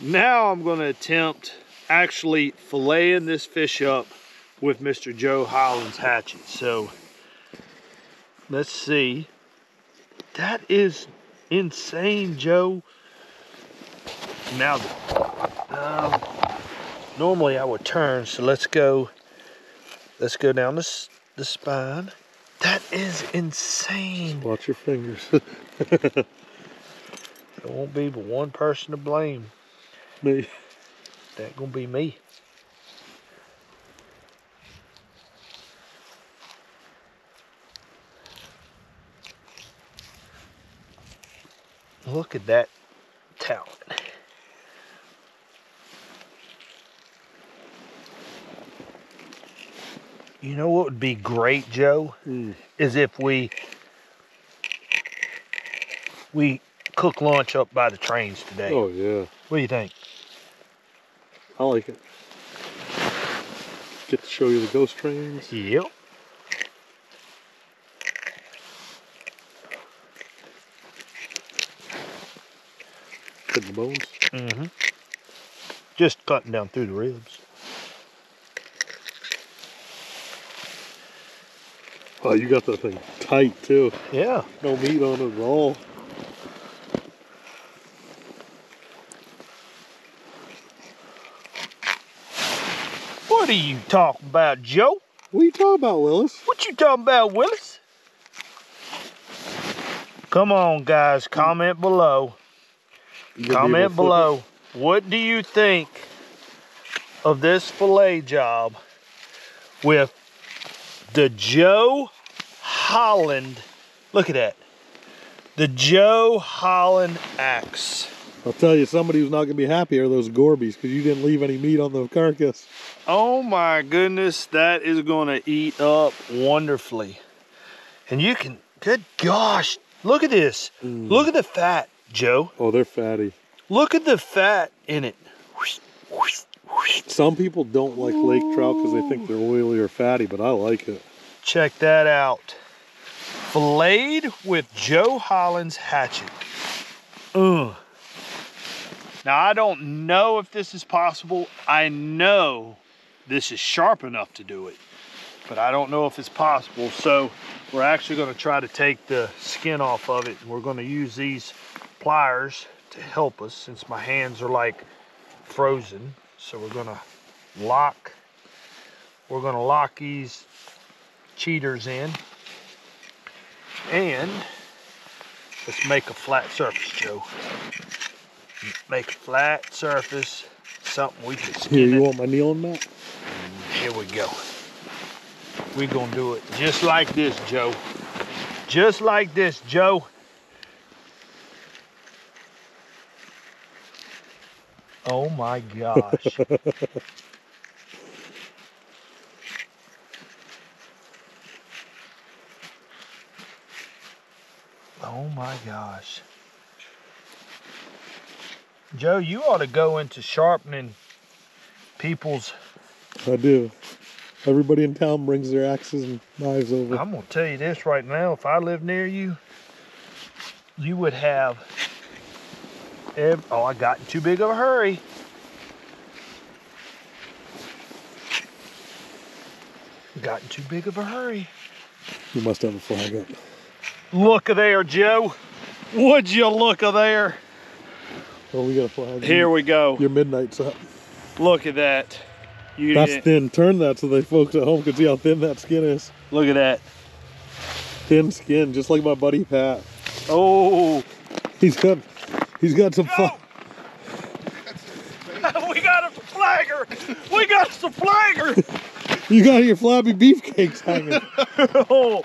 now I'm going to attempt actually filleting this fish up with Mr. Joe Holland's hatchet. So let's see. That is insane, Joe. Now, um, normally I would turn, so let's go. Let's go down this the spine. That is insane. Watch your fingers. There won't be but one person to blame. That gonna be me. Look at that talent. You know what would be great, Joe? Mm. Is if we we cook lunch up by the trains today. Oh yeah, What do you think? I like it. Get to show you the ghost trains. Yep. Hidden the bones. Mm-hmm. Just cutting down through the ribs. Oh, you got that thing tight too. Yeah. No meat on it at all. What are you talking about, Joe? What are you talking about, Willis? What you talking about, Willis? Come on, guys. Comment below. You gonna be able Comment below. What do you think of this fillet job with the Joe Holland? Look at that. The Joe Holland axe. I'll tell you, somebody who's not gonna be happy are those Gorbies because you didn't leave any meat on the carcass. Oh my goodness, that is going to eat up wonderfully. And you can, good gosh, look at this. Mm. Look at the fat, Joe. Oh, they're fatty. Look at the fat in it. Some people don't like lake trout because they think they're oily or fatty, but I like it. Check that out. Filleted with Joe Holland's hatchet. Ugh. Now, I don't know if this is possible. I know this is sharp enough to do it, but I don't know if it's possible. So we're actually gonna try to take the skin off of it. and We're gonna use these pliers to help us since my hands are like frozen. So we're gonna lock, we're gonna lock these cheaters in. And let's make a flat surface, Joe. Make a flat surface, something we can Here, you it. want my kneeling mat? Here we go. We're gonna do it just like this, Joe. Just like this, Joe. Oh my gosh. oh my gosh. Joe, you ought to go into sharpening people's I do. Everybody in town brings their axes and knives over. I'm gonna tell you this right now. If I lived near you, you would have. Oh, I got in too big of a hurry. Got in too big of a hurry. You must have a flag up. Look there, Joe. Would you look there? Oh, we got a flag. Here we go. Your midnight's up. Look at that. You That's didn't- thin. Turn that so they folks at home can see how thin that skin is. look at that. Thin skin, just like my buddy Pat. Oh, He's got, he's got some we got a flagger. We got some flagger. You got your flabby beefcakes hanging. Oh,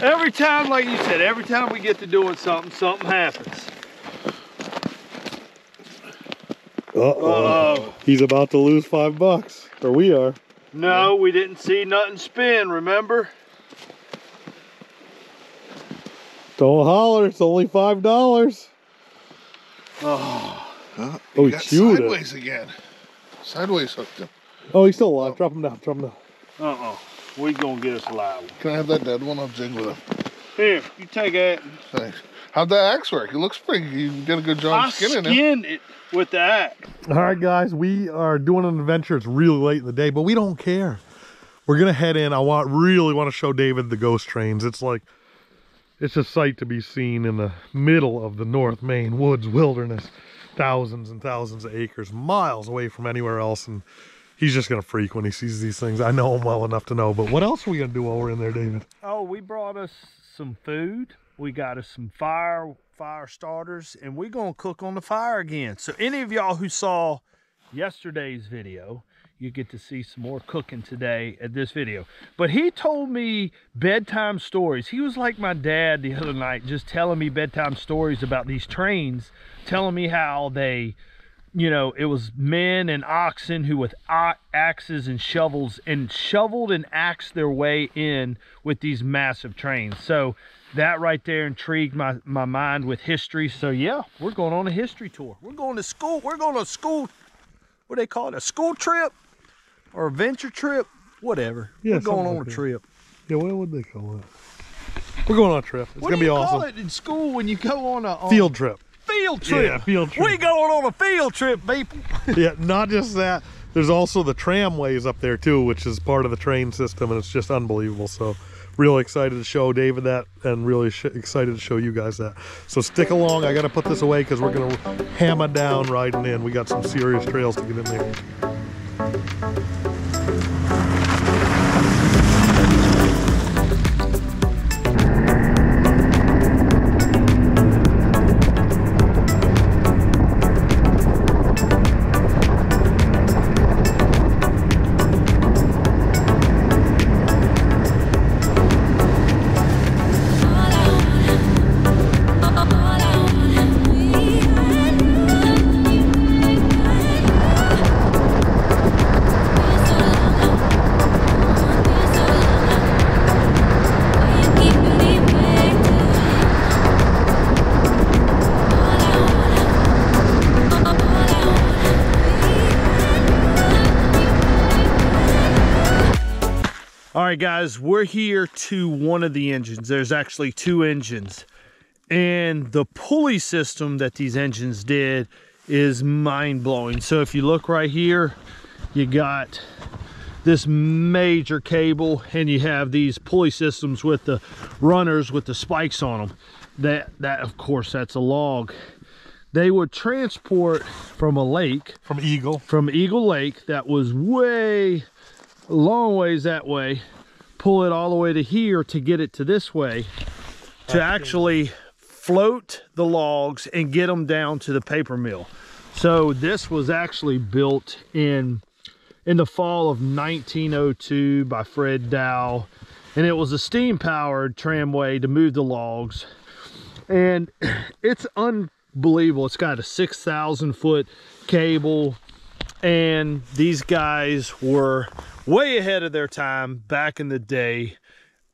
every time, like you said, every time we get to doing something, something happens. Uh oh. Oh, He's about to lose five bucks, or we are. no, we didn't see nothing spin, remember? Don't holler. It's only five dollars. Oh, Huh? Oh, he got chewed it. sideways again. Sideways hooked him. Oh, he's still alive. Drop him down. Drop him down. uh-uh. We gonna get us a live one. Can I have that dead one? I'll jig with him. Here, you take it. Thanks. How'd that axe work? It looks pretty. You did a good job I skinning it. skinned it with the axe. All right, guys, we are doing an adventure. It's really late in the day, but we don't care. We're gonna head in. I want really want to show David the ghost trains. It's like it's a sight to be seen in the middle of the North Maine woods wilderness, thousands and thousands of acres, miles away from anywhere else, and he's just gonna freak when he sees these things. I know him well enough to know. But what else are we gonna do while we're in there, David? Oh, we brought us some food. We got us some fire fire starters, and we're gonna cook on the fire again. So any of y'all who saw yesterday's video, you get to see some more cooking today at this video. But he told me bedtime stories. He was like my dad the other night, just telling me bedtime stories about these trains, telling me how they you know, it was men and oxen who with axes and shovels and shoveled and axed their way in with these massive trains. So that right there intrigued my, my mind with history. So yeah, we're going on a history tour. We're going to school. We're going to school, what do they call it? A school trip or a venture trip? Whatever. Yeah, we're going on like a that. trip. Yeah, what would they call it? We're going on a trip. It's what gonna do be you awesome. call it in school when you go on a on Field trip. field trip? Yeah, field trip. We going on a field trip, people. yeah, not just that. There's also the tramways up there too, which is part of the train system, and it's just unbelievable. So, really excited to show David that, and really excited to show you guys that. So stick along. I got to put this away because we're gonna hammer down riding in. We got some serious trails to get in there. Right, guys, we're here to one of the engines. There's actually two engines. And the pulley system that these engines did is mind blowing. So if you look right here, you got this major cable and you have these pulley systems with the runners with the spikes on them. That, that of course, that's a log. They would transport from a lake From Eagle. from Eagle Lake that was way long ways that way, pull it all the way to here to get it to this way to actually float the logs and get them down to the paper mill. So this was actually built in in the fall of 1902 by Fred Dow and it was a steam powered tramway to move the logs and it's unbelievable. It's got a 6,000 foot cable and these guys were way ahead of their time back in the day.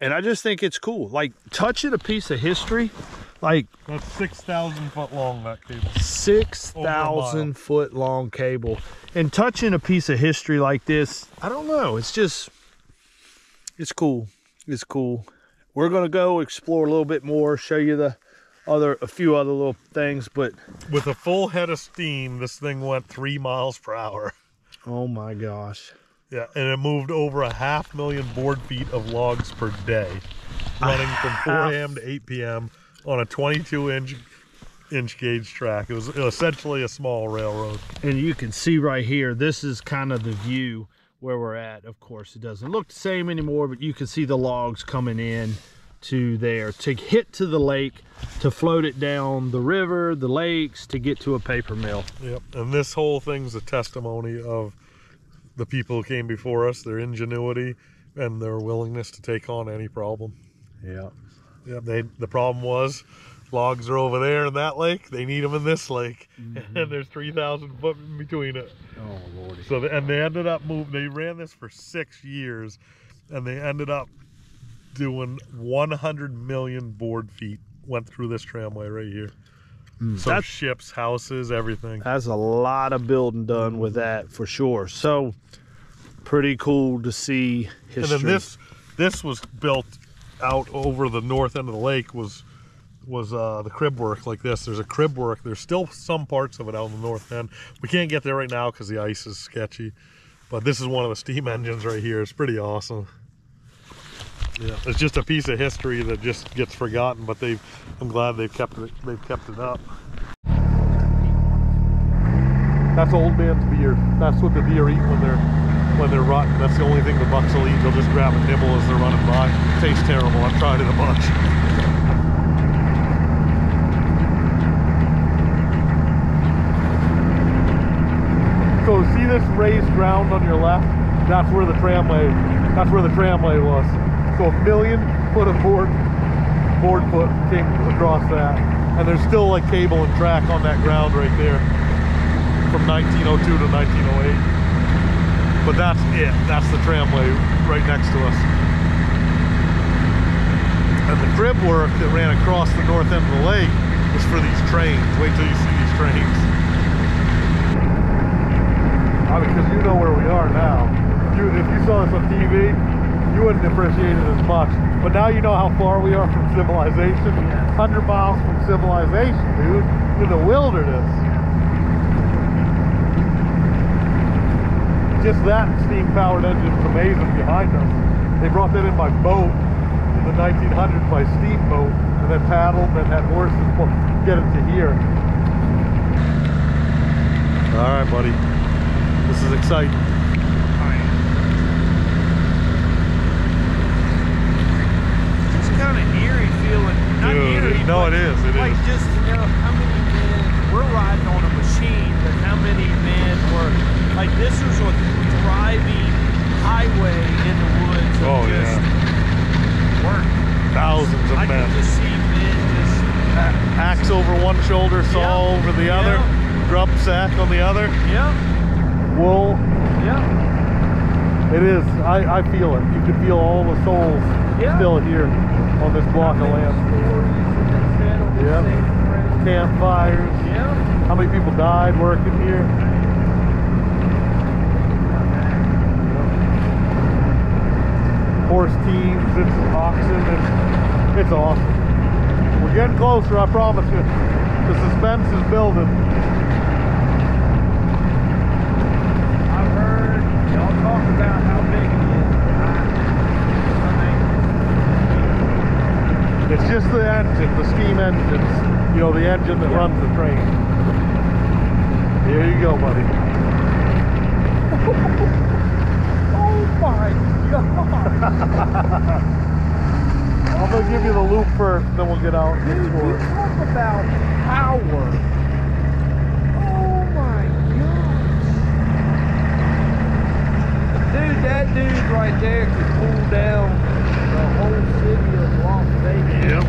And i just think it's cool. Like touching a piece of history like That's six thousand foot long. That cable. 6000 foot long cable. And touching a piece of history like this i don't know. It's just it's cool. It's cool. We're gonna go explore a little bit more show you the other a few other little things but With a full head of steam, this thing went three miles per hour. oh my gosh Yeah, and it moved over a half million board feet of logs per day, running from ah. 4 a.m. to 8 p.m. on a 22 inch inch gauge track. It was essentially a small railroad. and you can see right here this is kind of the view where we're at of course it doesn't look the same anymore but you can see the logs coming in to there to hit to the lake to float it down the river the lakes to get to a paper mill Yep, and this whole thing's a testimony of the people who came before us, their ingenuity, and their willingness to take on any problem. yeah Yeah, they the problem was logs are over there in that lake. They need them in this lake, and mm-hmm. there's three thousand foot in between it. oh lordy So the, and they ended up moving. They ran this for six years, and they ended up doing 100 million board feet went through this tramway right here. So That's- ships, houses, everything. that's a lot of building done with that for sure so pretty cool to see history And then this this was built out over the north end of the lake was was uh, the crib work like this. There's a crib work. There's still some parts of it out in the north end. We can't get there right now because the ice is sketchy. But this is one of the steam engines right here. It's pretty awesome. Yeah, it's just a piece of history that just gets forgotten. But they've, I'm glad they've kept it. They've kept it up. That's old man's beer. That's what the deer eat when they're when they're rotten. That's the only thing the bucks will eat. They'll just grab a nibble as they're running by. tastes terrible. I've tried it a bunch. So see this raised ground on your left? That's where the tramway. That's where the tramway was. A million foot of board board foot came across that, and there's still like cable and track on that ground right there from 1902 to 1908. But that's it. That's the tramway right next to us. And the crib work that ran across the north end of the lake was for these trains. Wait till you see these trains. I mean, because you know where we are now. You, if you saw this on TV, you wouldn't appreciate it as much. But now you know how far we are from civilization. 100 miles from civilization, dude. In the wilderness. Just that steam-powered engine is amazing behind us. They brought that in by boat in the 1900s by steamboat, and then paddled and had horses to get it to here. All right, buddy. This is exciting. It's kind of eerie feeling. Not Dude, eerie, no, but it is, it like is. just you know how many men we're riding on a machine, but how many men were like this was a thriving highway in the woods. Of Oh, just yeah. Work. Thousands of I men. can just see men just. Axe over one shoulder, saw Yeah, over the other, yeah. grub sack on the other, Yeah, wool. yeah. It is. I, I feel it. You can feel all the souls Yeah. still here on this block of land. Yep. Campfires. Yeah. How many people died working here? Horse teams, it's oxen, it's, it's awesome. We're getting closer, I promise you. The suspense is building. I've heard y'all talk about how big it is. I It's just the engine, the steam engines. You know, the engine that runs the train. Here you go, buddy. Oh my god! I'm gonna give you the loop first, then we'll get out and Dude, you talk about power. Oh my gosh. Dude, that dude right there could pull down the whole city of Las Vegas. Yep.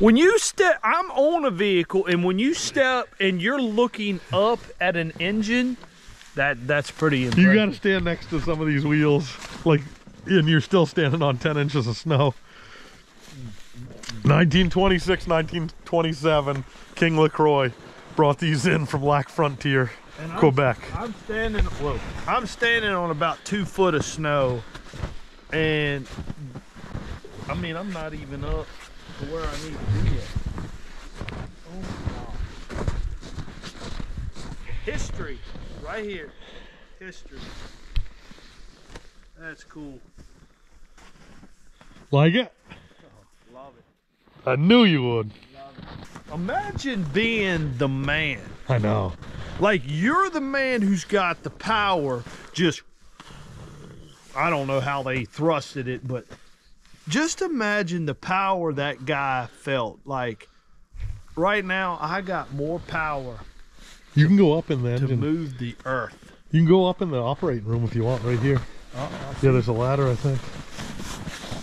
When you step, I'm on a vehicle, and when you step and you're looking up at an engine, that that's pretty impressive. You gotta stand next to some of these wheels, like, and you're still standing on 10 inches of snow. 1926, 1927, King LaCroix brought these in from Lac Frontier, And I'm- Quebec. I'm standing. Whoa! I'm standing on about two foot of snow, and I mean I'm not even up to where I need to be yet. Oh my God. History, right here. History. That's cool. Like it? Oh, love it. I knew you would. Imagine being the man. I know. Like you're the man who's got the power. Just I don't know how they thrusted it, but just imagine the power that guy felt. Like right now, I got more power You can go up in the to move the earth. You can go up in the operating room if you want, right here. Yeah, there's a ladder, I think.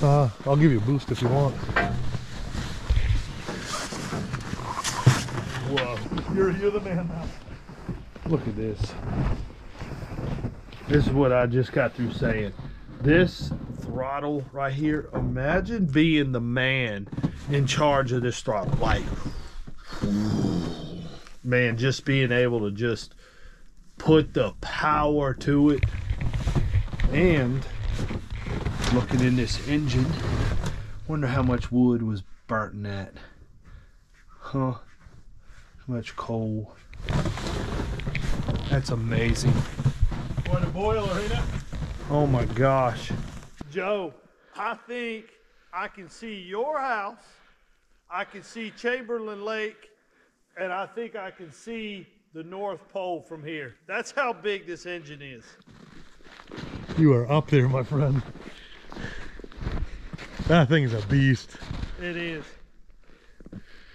Uh, I'll give you a boost if you want. Whoa. You're, you're the man now. Look at this. This is what I just got through saying. This throttle right here, imagine being the man in charge of this throttle. Like, man, just being able to just put the power to it. And looking in this engine, wonder how much wood was burnt in that. Huh? How much coal. That's amazing. Want a boiler in it? Oh my gosh. Joe, I think I can see your house. I can see Chamberlain Lake, and I think I can see the North Pole from here. That's how big this engine is. You are up there, my friend. That thing is a beast. It is.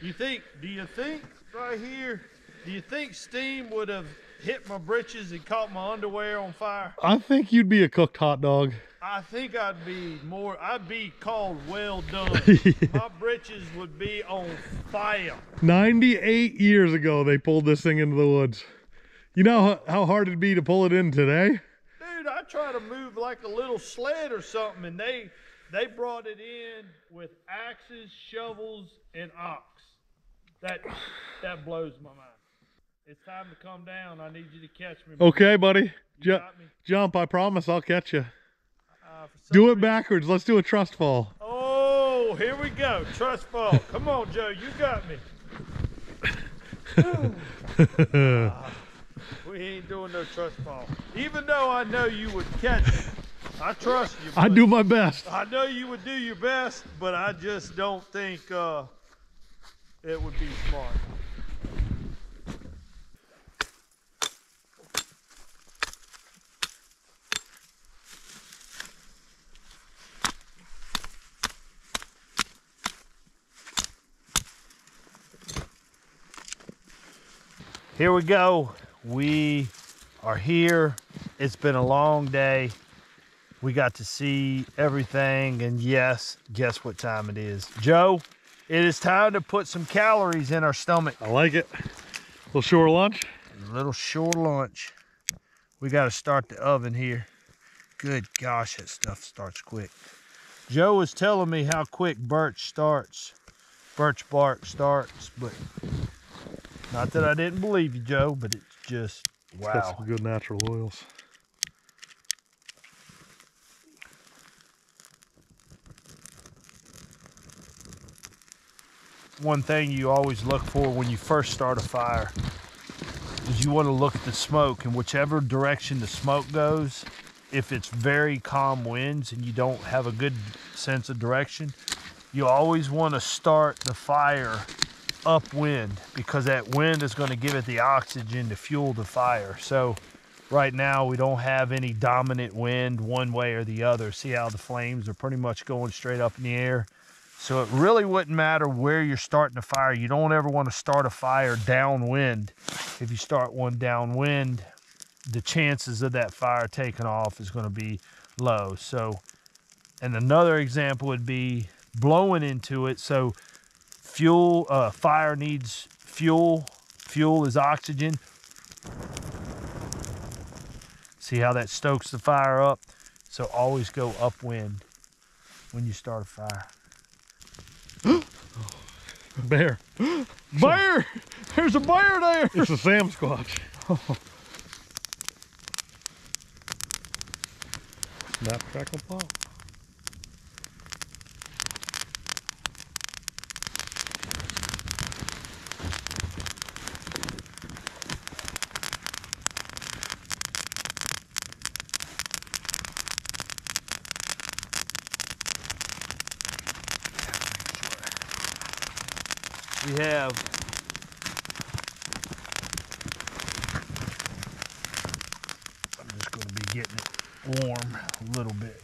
You think, do you think right here, do you think steam would have hit my britches and caught my underwear on fire? I think you'd be a cooked hot dog. I think I'd be more, I'd be called well done. My britches would be on fire. 98 years ago, they pulled this thing into the woods. You know how, how hard it'd be to pull it in today? Dude, I try to move like a little sled or something, and they they brought it in with axes, shovels, and ox. That that blows my mind. It's time to come down. I need you to catch me. Okay, buddy. Ju- me? jump, I promise I'll catch you. Uh, Do it reason- backwards. Let's do a trust fall. Oh, here we go. Trust fall. Come on, Joe. You got me. Ah, we ain't doing no trust fall. Even though I know you would catch it. I trust you. I do my best. I know you would do your best, but I just don't think uh, it would be smart. Here we go. We are here. It's been a long day. We got to see everything. And yes, guess what time it is? Joe, it is time to put some calories in our stomach. I like it. A little short lunch. A little short lunch. We got to start the oven here. Good gosh, that stuff starts quick. Joe was telling me how quick birch starts. Birch bark starts, but not that I didn't believe you, Joe, but it's just wow. Got some good natural oils. One thing you always look for when you first start a fire is you want to look at the smoke and whichever direction the smoke goes if it's very calm winds and you don't have a good sense of direction you always want to start the fire upwind because that wind is going to give it the oxygen to fuel the fire. So right now we don't have any dominant wind one way or the other. See how the flames are pretty much going straight up in the air so it really wouldn't matter where you're starting a fire. You don't ever want to start a fire downwind. If you start one downwind, the chances of that fire taking off is going to be low. So, and another example would be blowing into it. So, fuel, uh, fire needs fuel. Fuel is oxygen. See how that stokes the fire up? So always go upwind when you start a fire. Bear. Bear! There's a bear there! It's a Sam Squatch. Snap, crackle, pop. We have I'm just going to be getting it warm a little bit.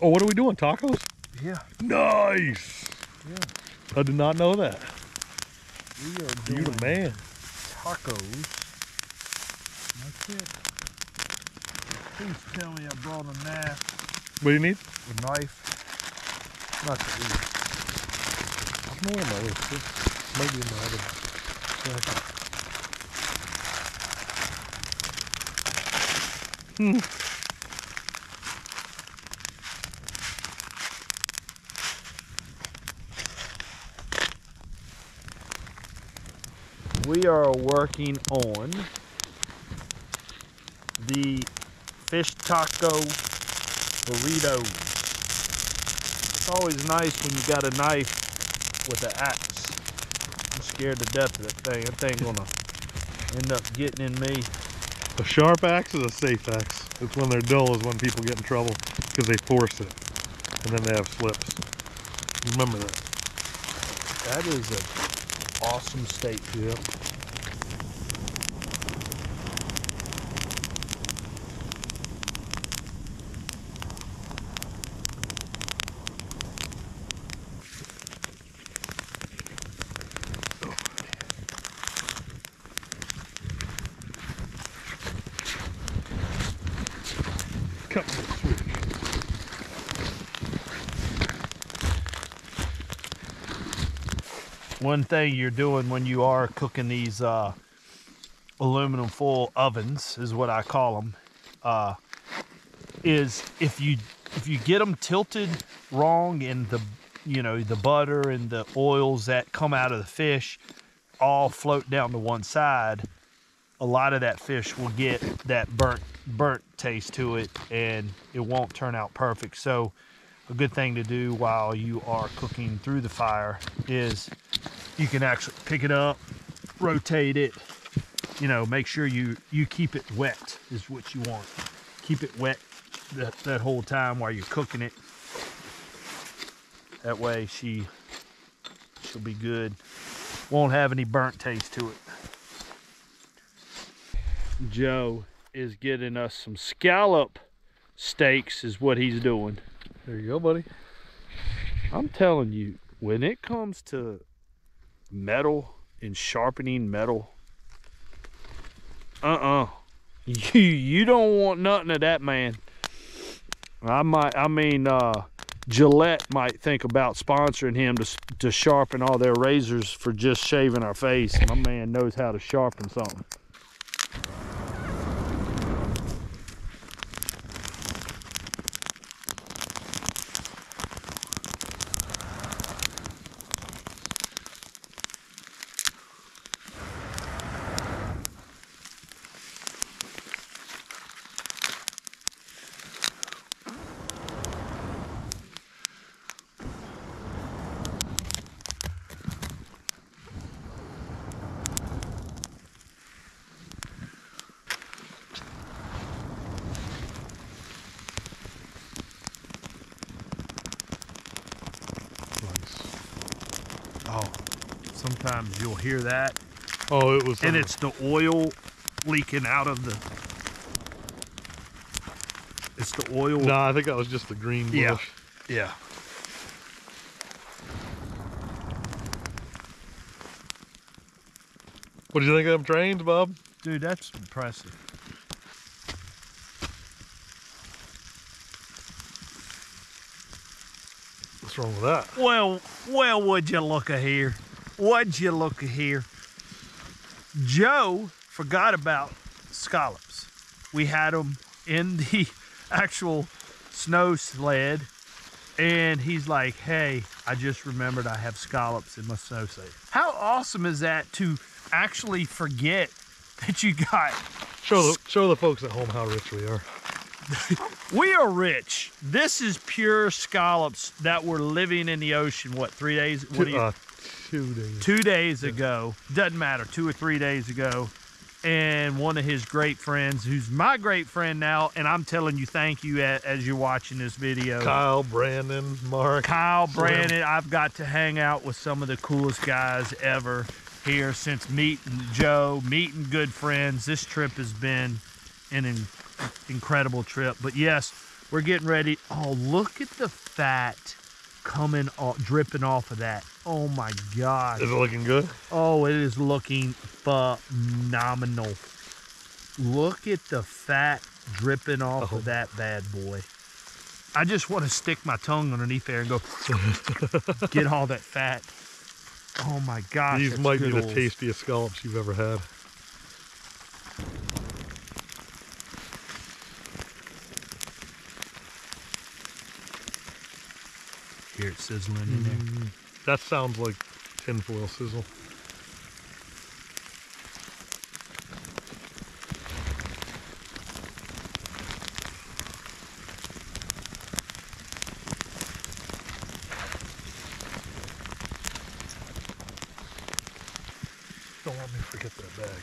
Oh, what are we doing? Tacos? Yeah, Nice. Yeah. I did not know that. we are You doing the man. tacos. That's it. Please tell me I brought a knife. What do you need? A knife. Not to eat. I don't know where my list is. Might be in my other. We are working on the fish taco burrito. It's always nice when you got a knife with an axe. I'm scared to death of that thing. That thing gonna end up getting in me. A sharp axe is a safe axe. It's when they're dull is when people get in trouble because they force it. And then they have slips. Remember that. That is an awesome state. Yep. One thing you're doing when you are cooking these uh, aluminum foil ovens is what I call them. Uh, is if you if you get them tilted wrong and the you know the butter and the oils that come out of the fish all float down to one side, a lot of that fish will get that burnt burnt taste to it and it won't turn out perfect. So a good thing to do while you are cooking through the fire is you can actually pick it up, rotate it, you know, make sure you you keep it wet is what you want. Keep it wet that, that whole time while you're cooking it. That way she she'll be good. Won't have any burnt taste to it. Joe is getting us some scallop steaks is what he's doing. There you go, buddy. I'm telling you, when it comes to metal and sharpening metal, uh-uh. You you don't want nothing of that man. I might I mean uh Gillette might think about sponsoring him to to sharpen all their razors for just shaving our face. My man knows how to sharpen something. Nice. Oh, sometimes you'll hear that Oh, it was. and it's the oil leaking out of the it's the oil No, I think that was just the green bush. Yeah. yeah What do you think of them trains, Bob? dude that's impressive What's wrong with that? well well would you look a here would you look here joe forgot about scallops we had them in the actual snow sled and he's like hey i just remembered i have scallops in my snow sled how awesome is that to actually forget that you got Show the show the folks at home how rich we are. We are rich. This is pure scallops that were living in the ocean. What three days? What do you, uh, two days. two days ago. Doesn't matter. Two or three days ago. And one of his great friends, who's my great friend now, and I'm telling you, thank you as you're watching this video. Kyle, Brandon, Mark. Kyle Slim. Brandon, I've got to hang out with some of the coolest guys ever here since meeting Joe, meeting good friends. This trip has been an in- incredible trip. But yes, we're getting ready. Oh, look at the fat coming off, dripping off of that. Oh my gosh. Is it looking good? Oh, it is looking phenomenal. Look at the fat dripping off Oh. of that bad boy. I just want to stick my tongue underneath there and go get all that fat. Oh my gosh. These might be the tastiest scallops you've ever had. sizzling mm -hmm. in there. Mm-hmm. That sounds like tinfoil sizzle. Don't let me forget that bag.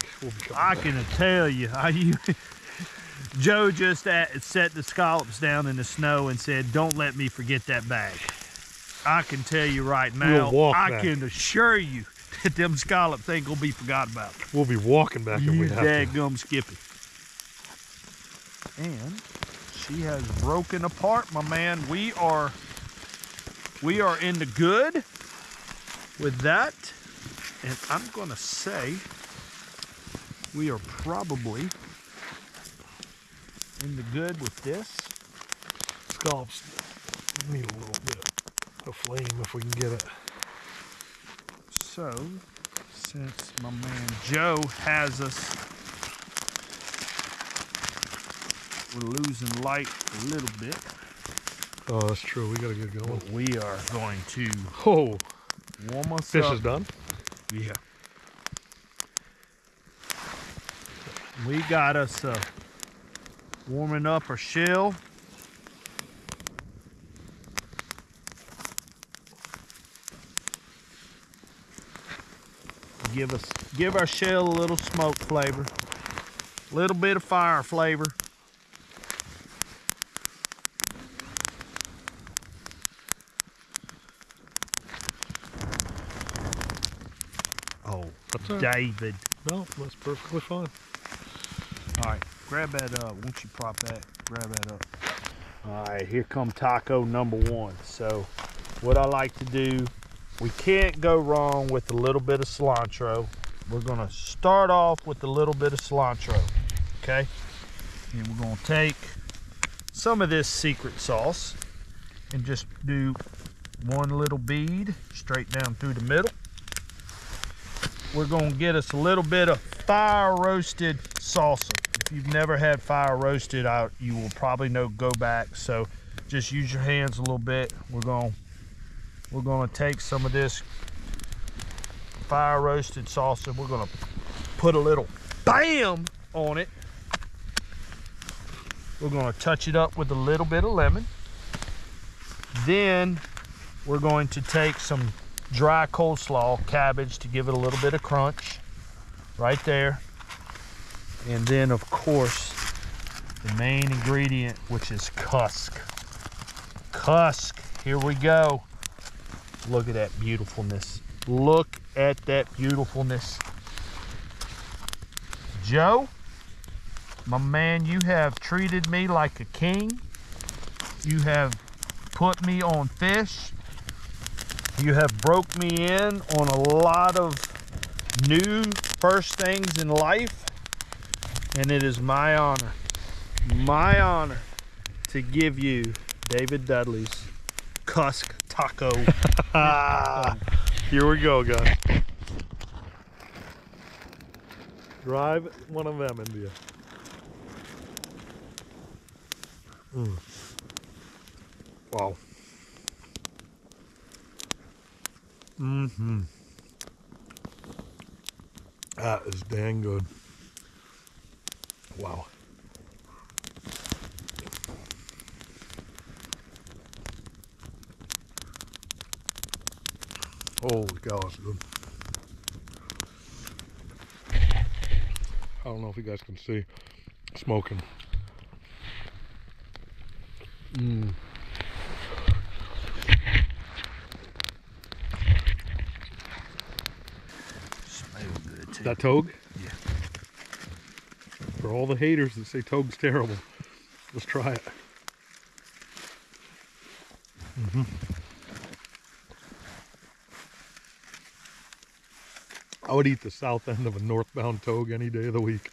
I can tell you, you Joe just at, set the scallops down in the snow and said, don't let me forget that bag. I can tell you right now, walk I back. can assure you that them scallops ain't gonna be forgot about. We'll be walking back if You we have to. dadgum Skippy. And she has broken apart, my man. We are we are in the good with that. And I'm gonna say we are probably in the good with this. Scallops need a little bit of flame if we can get it. So since my man Joe has us we're losing light a little bit. Oh, that's true. We gotta get going. But we are going to Oh, warm us fish up. is done. Yeah. We got us uh, warming up our shell. Give us give our shell a little smoke flavor. A little bit of fire flavor. Oh, That's all right. David. No, that's perfectly fine. All right, grab that up. Won't you prop that? Grab that up. All right, here come taco number one. So, what I like to do, we can't go wrong with a little bit of cilantro. We're gonna start off with a little bit of cilantro, okay? And we're gonna take some of this secret sauce and just do one little bead straight down through the middle. We're gonna get us a little bit of fire roasted salsa. If you've never had fire roasted, I, you will probably know go back. So just use your hands a little bit. We're gonna we're gonna take some of this fire roasted salsa. We're gonna put a little bam on it. We're gonna touch it up with a little bit of lemon. Then we're going to take some dry coleslaw cabbage to give it a little bit of crunch right there and then of course the main ingredient which is cusk cusk here we go look at that beautifulness. Look at that beautifulness. Joe my man you have treated me like a king. You have put me on fish. You have broke me in on a lot of new first things in life. And it is my honor my honor to give you david dudley's cusk taco Here we go, guys. Drive one of them into you. Mm. Wow. Mm-hmm. That is dang good. Wow. Holy cow, that's good. I don't know if you guys can see smoking. Mm. smell good too That togue? Yeah. For all the haters that say togue's terrible, let's try it. I would eat the south end of a northbound togue any day of the week.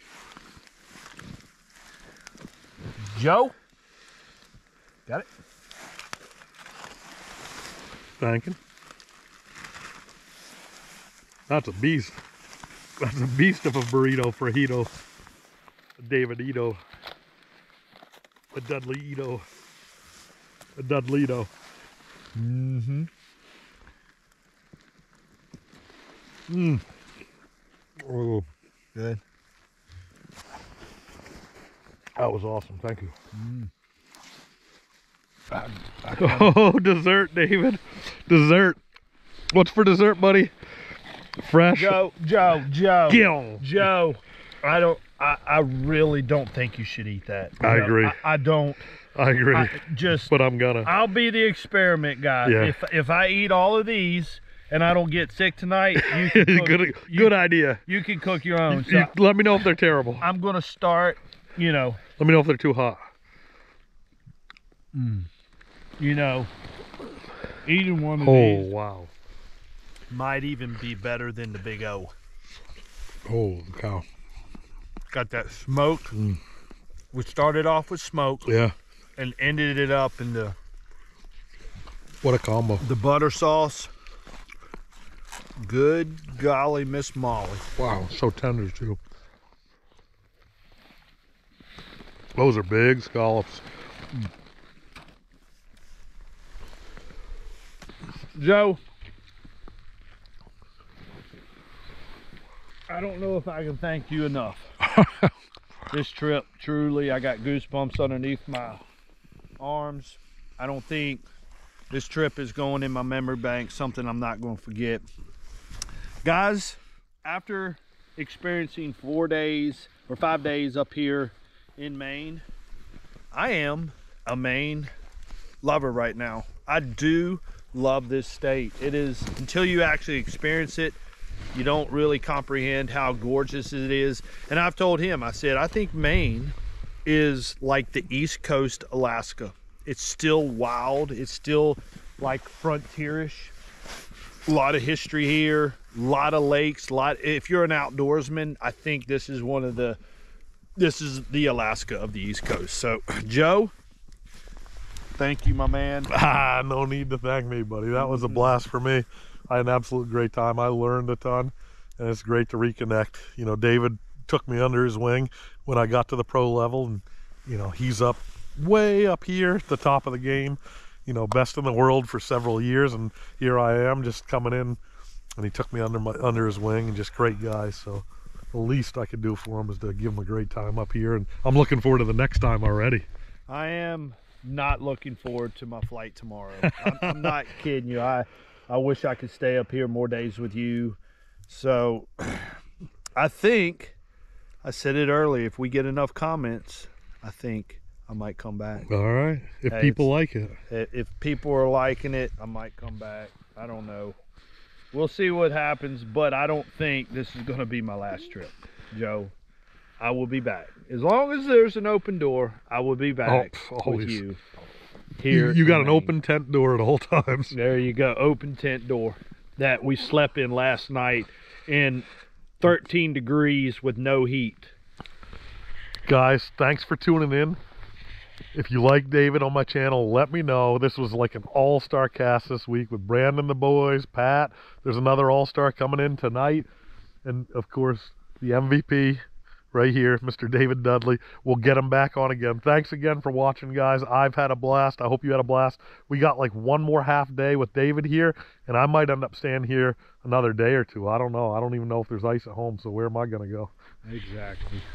joe got it Thanking. That's a beast. That's a beast of a burrito for Hito. A David Ito. A Dudley Ito. A Dudleyito. mm-hmm Mmm. Oh, good that was awesome. Thank you. Mm. I, Oh, dessert, David. Dessert. What's for dessert, buddy? Fresh. Joe, Joe, Joe, Gill. Joe. I don't. I, I really don't think you should eat that. I know, agree. I, I don't. I agree. I just. but I'm gonna. I'll be the experiment guy. Yeah. If if I eat all of these and I don't get sick tonight, you can cook, good you, good idea. you can cook your own. So You- let me know if they're terrible. I'm gonna start. You know. Let me know if they're too hot. You know. Eating one of Oh these wow. might even be better than the Big O. Holy cow. Got that smoke. Mm. We started off with smoke Yeah. and ended it up in the What a combo. the butter sauce. Good golly, Miss Molly. Wow. So tender too. Those are big scallops. Joe, I don't know if I can thank you enough. this trip, truly, I got goosebumps underneath my arms. I don't think this trip is going in my memory bank, something I'm not going to forget. Guys, after experiencing four days or five days up here in Maine, I am a Maine lover right now. I do love this state. It is until you actually experience it, you don't really comprehend how gorgeous it is. And I've told him, I said, I think Maine is like the East Coast Alaska. It's still wild. It's still like frontierish. A lot of history here, lot of lakes, lot if you're an outdoorsman, I think this is one of the this is the Alaska of the East Coast. So, Joe, thank you, my man. Ah, no need to thank me, buddy. That was a blast for me. I had an absolute great time. I learned a ton, and it's great to reconnect. You know, David took me under his wing when I got to the pro level, and you know, he's up way up here at the top of the game. You know, best in the world for several years, and here I am just coming in, and he took me under my under his wing, and just great guy. So. The least I could do for him is to give him a great time up here, and I'm looking forward to the next time already. I am not looking forward to my flight tomorrow. I'm, I'm not kidding you. I I wish I could stay up here more days with you. So I think I said it early. If we get enough comments, I think I might come back. All right, if Hey, people like it. If people are liking it, I might come back. I don't know. We'll see what happens, but I don't think this is going to be my last trip, Joe. I will be back. As long as there's an open door, I will be back with always. you. You, Here you got an Maine. open tent door at all times. There you go. Open tent door that we slept in last night in 13 degrees with no heat. Guys, thanks for tuning in. If you like David on my channel, let me know. This was like an all-star cast this week with Brandon the boys, Pat. There's another all-star coming in tonight. And of course, the MVP right here, Mr. David Dudley. We'll get him back on again. Thanks again for watching, guys. I've had a blast. I hope you had a blast. We got like one more half day with David here, and I might end up staying here another day or two. I don't know. I don't even know if there's ice at home, so where am I going to go? Exactly.